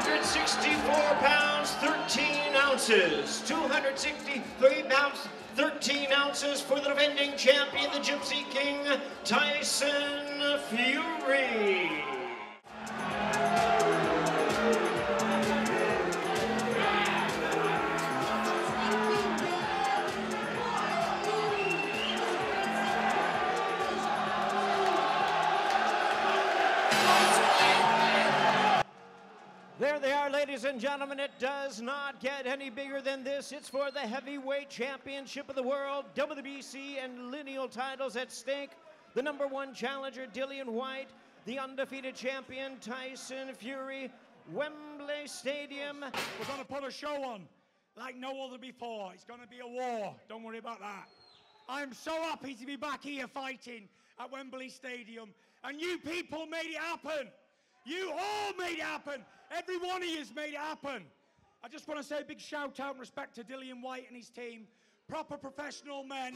264 pounds, 13 ounces. 263 pounds, 13 ounces for the defending champion, the Gypsy King, Tyson Fury. There they are, ladies and gentlemen. It does not get any bigger than this. It's for the heavyweight championship of the world, WBC and lineal titles at stake. The number one challenger, Dillian Whyte, the undefeated champion, Tyson Fury, Wembley Stadium. We're going to put a show on like no other before. It's going to be a war. Don't worry about that. I'm so happy to be back here fighting at Wembley Stadium. And you people made it happen. You all made it happen. Every one of you's made it happen. I just want to say a big shout out and respect to Dillian Whyte and his team. Proper professional men.